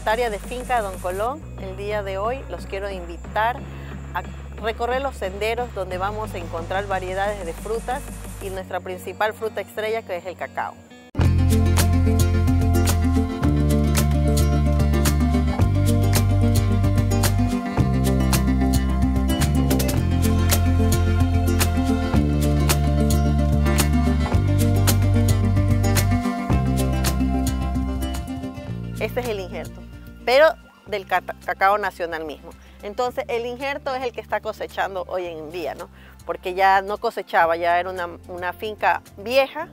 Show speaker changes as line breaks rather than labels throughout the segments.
propietaria de Finca Don Colón. El día de hoy los quiero invitar a recorrer los senderos donde vamos a encontrar variedades de frutas y nuestra principal fruta estrella que es el cacao. Este es el injerto, pero del cacao nacional mismo. Entonces el injerto es el que está cosechando hoy en día, ¿no? Porque ya no cosechaba, ya era una, finca vieja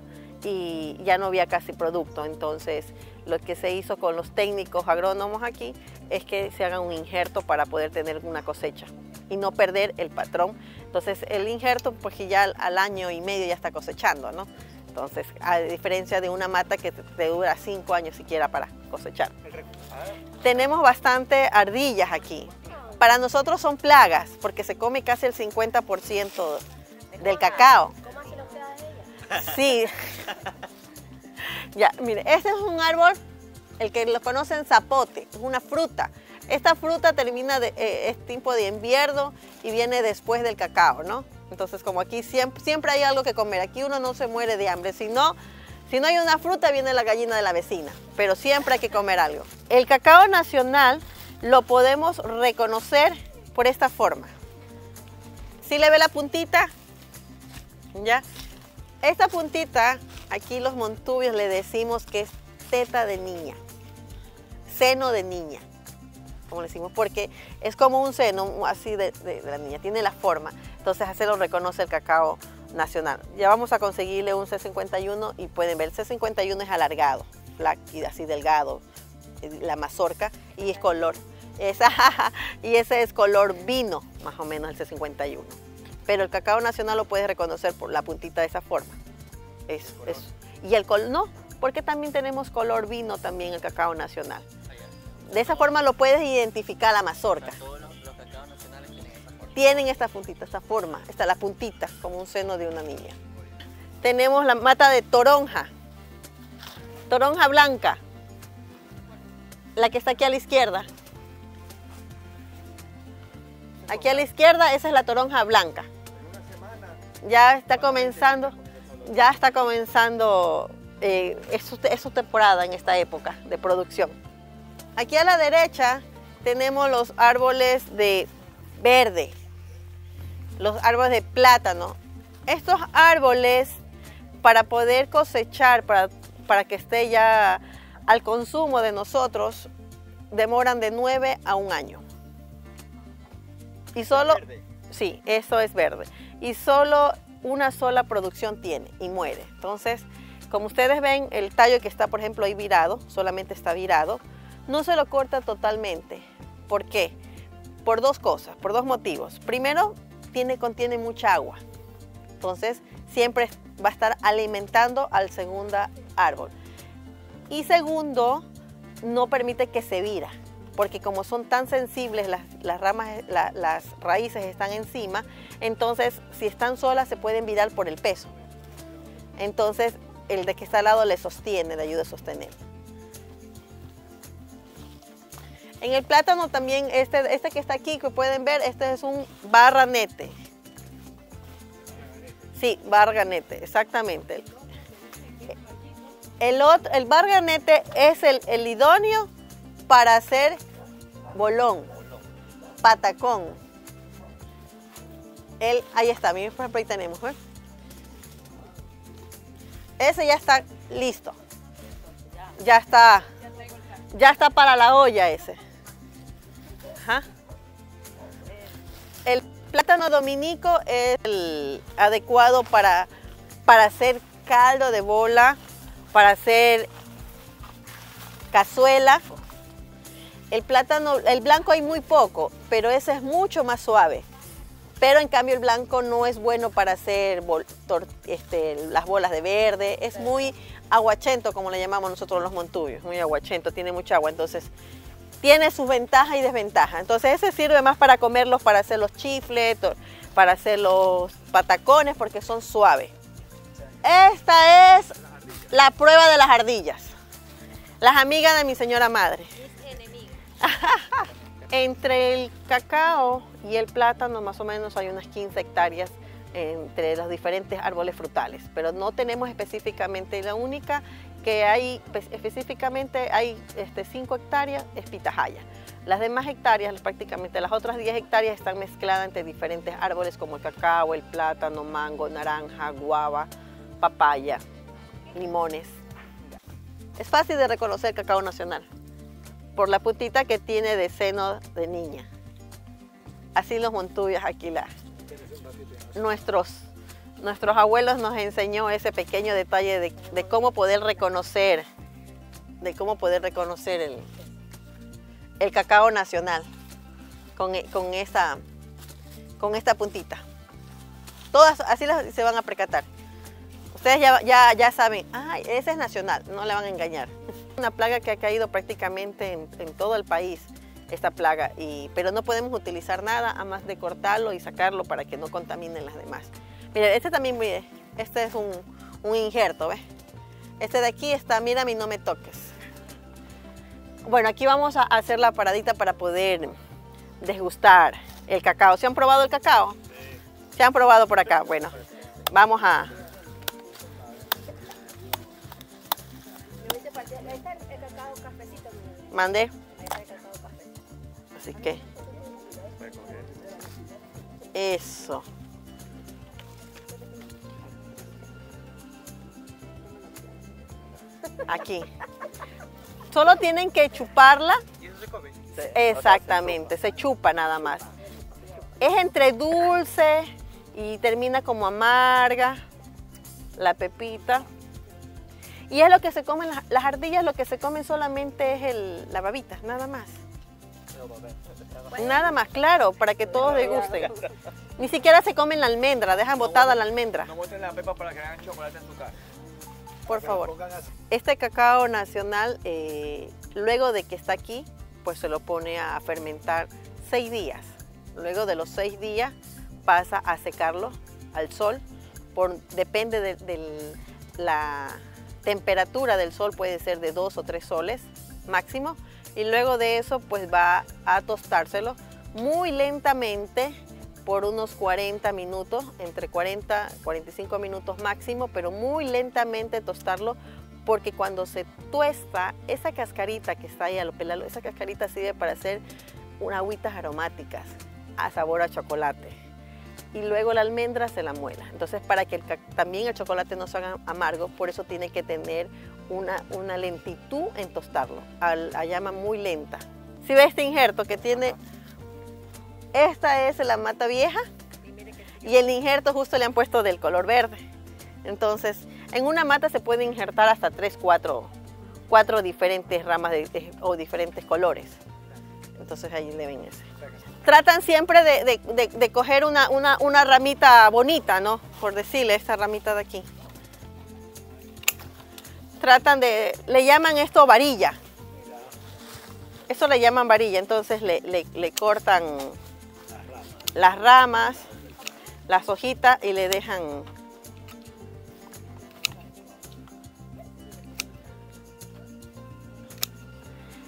y ya no había casi producto. Entonces lo que se hizo con los técnicos agrónomos aquí es que se haga un injerto para poder tener una cosecha y no perder el patrón. Entonces el injerto, pues ya al año y medio ya está cosechando, ¿no? Entonces, a diferencia de una mata que te dura cinco años siquiera para cosechar. Tenemos bastante ardillas aquí. Para nosotros son plagas, porque se come casi el 50% del cacao. Sí. ya, mire, este es un árbol, el que lo conocen zapote, es una fruta. Esta fruta termina de, eh, es tiempo de invierno y viene después del cacao, ¿no? Entonces, como aquí siempre, siempre hay algo que comer, aquí uno no se muere de hambre, si no, si no hay una fruta viene la gallina de la vecina, pero siempre hay que comer algo. El cacao nacional lo podemos reconocer por esta forma. Si le ve la puntita, ¿ya? Esta puntita, aquí los montubios le decimos que es teta de niña, seno de niña como le decimos, porque es como un seno así de, la niña, tiene la forma. Entonces así lo reconoce el cacao nacional. Ya vamos a conseguirle un C51 y pueden ver, el C51 es alargado, y así delgado, la mazorca, y es color. Esa, y ese es color vino, más o menos, el C51. Pero el cacao nacional lo puedes reconocer por la puntita de esa forma. Es, y el color, no, porque también tenemos color vino también el cacao nacional. De esa forma lo puedes identificar la mazorca. Tienen esta puntita, esta forma, esta la puntita, como un seno de una niña. Tenemos la mata de toronja, toronja blanca, la que está aquí a la izquierda. Aquí a la izquierda, esa es la toronja blanca. Ya está comenzando, ya está comenzando, eh, su temporada en esta época de producción. Aquí a la derecha tenemos los árboles de verde, los árboles de plátano. Estos árboles, para poder cosechar, para, para que esté ya al consumo de nosotros, demoran de 9 a un año. Y solo, sí, eso es verde. Y solo una sola producción tiene y muere. Entonces, como ustedes ven, el tallo que está, por ejemplo, ahí virado, solamente está virado, no se lo corta totalmente. ¿Por qué? Por dos cosas, por dos motivos. Primero, tiene, contiene mucha agua. Entonces, siempre va a estar alimentando al segundo árbol. Y segundo, no permite que se vira, porque como son tan sensibles, las, ramas, las raíces están encima, entonces si están solas se pueden virar por el peso. Entonces, el de que está al lado le sostiene, le ayuda a sostener. En el plátano también, este, este que está aquí, que pueden ver, este es un barranete. Sí, barganete, exactamente. El, otro, el barganete es el, idóneo para hacer bolón, patacón. El, ahí está, miren, ahí tenemos. ¿eh? Ese ya está listo. Ya está, ya está para la olla ese. Plátano dominico es el adecuado para, para hacer caldo de bola, para hacer cazuela. El plátano, el blanco hay muy poco, pero ese es mucho más suave. Pero en cambio el blanco no es bueno para hacer este, las bolas de verde, es muy aguachento como le llamamos nosotros los montubios, muy aguachento, tiene mucha agua, entonces tiene sus ventajas y desventajas. Entonces ese sirve más para comerlos, para hacer los chifles, para hacer los patacones, porque son suaves. Esta es la prueba de las ardillas, las amigas de mi señora madre. Entre el cacao y el plátano más o menos hay unas 15 hectáreas entre los diferentes árboles frutales, pero no tenemos específicamente la única que hay pues, específicamente hay este, 5 hectáreas es pitahaya. Las demás hectáreas, prácticamente las otras 10 hectáreas están mezcladas entre diferentes árboles como el cacao, el plátano, mango, naranja, guava, papaya, limones. Es fácil de reconocer el cacao nacional por la puntita que tiene de seno de niña. Así los montuyos aquí la, nuestros, nuestros abuelos nos enseñó ese pequeño detalle de, cómo poder reconocer, de cómo poder reconocer el, el cacao nacional con, e, con, esa, con esta puntita. Todas así se van a percatar. Ustedes ya, ya, ya saben, ay, ese es nacional, no le van a engañar. Una plaga que ha caído prácticamente en, en todo el país, esta plaga, y, pero no podemos utilizar nada a más de cortarlo y sacarlo para que no contaminen las demás. Mira, este también, mire, este es un, un injerto, ¿ves? Este de aquí está, mira mi no me toques. Bueno, aquí vamos a hacer la paradita para poder desgustar el cacao. ¿Se han probado el cacao? ¿Se han probado por acá? Bueno, vamos a... Mandé. Así que... Eso. Aquí. Solo tienen que chuparla. ¿Y eso se come? Exactamente, se chupa nada más. Es entre dulce y termina como amarga la pepita. Y es lo que se comen, las, ardillas lo que se comen solamente es el, la babita, nada más. Nada más, claro, para que todos les guste. Ni siquiera se comen la almendra, dejan botada la almendra.
No la pepa para que hagan chocolate en su casa
por favor. Este cacao nacional, eh, luego de que está aquí, pues se lo pone a fermentar seis días. Luego de los seis días pasa a secarlo al sol. Por, depende de, la temperatura del sol, puede ser de dos o tres soles máximo. Y luego de eso, pues va a tostárselo muy lentamente por unos 40 minutos, entre 40 y 45 minutos máximo, pero muy lentamente tostarlo porque cuando se tuesta, esa cascarita que está ahí a lo pelado, esa cascarita sirve para hacer unas agüitas aromáticas a sabor a chocolate. Y luego la almendra se la muela. Entonces, para que también el chocolate no se haga amargo, por eso tiene que tener una, una lentitud en tostarlo, a, a llama muy lenta. Si ve este injerto que tiene esta es la mata vieja y el injerto justo le han puesto del color verde. Entonces, en una mata se puede injertar hasta 3, 4, cuatro diferentes ramas o diferentes colores. Entonces ahí le ven ese. Tratan siempre de, coger una, una, ramita bonita, ¿no? Por decirle, esta ramita de aquí. Tratan de, le llaman esto varilla. Eso le llaman varilla, entonces le, le cortan las ramas, las hojitas y le dejan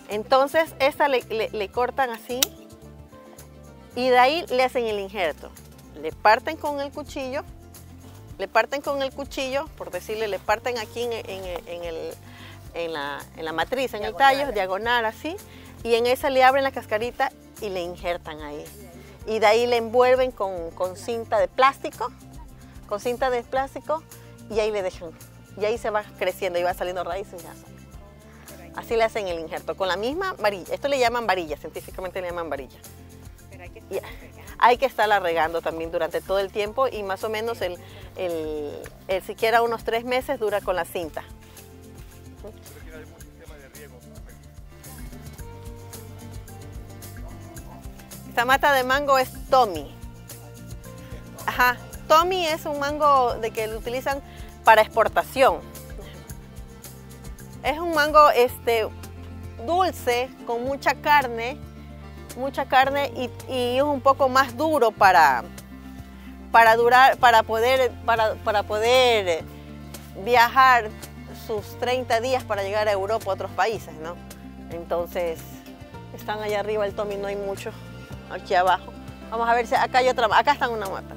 Entonces esta le, cortan así y de ahí le hacen el injerto. Le parten con el cuchillo, le parten con el cuchillo, por decirle, le parten aquí en, el, en, la, en la, matriz, en el tallo, diagonal así, y en esa le abren la cascarita y le injertan ahí y de ahí le envuelven con, cinta de plástico, con cinta de plástico y ahí le dejan. Y ahí se va creciendo y va saliendo raíces ya Así le hacen el injerto, con la misma varilla. Esto le llaman varilla, científicamente le llaman varilla. Pero hay que, hay que estarla regando también durante todo el tiempo y más o menos el, el, siquiera unos tres meses dura con la cinta. Esta mata de mango es Tommy. Ajá, Tommy es un mango de que lo utilizan para exportación. Es un mango este, dulce, con mucha carne, mucha carne y, es un poco más duro para, para, durar, para, poder, para, para poder viajar sus 30 días para llegar a Europa, a otros países, ¿no? Entonces, Están allá arriba el Tommy, no hay mucho. Aquí abajo. Vamos a ver si acá hay otra. Acá está una mata.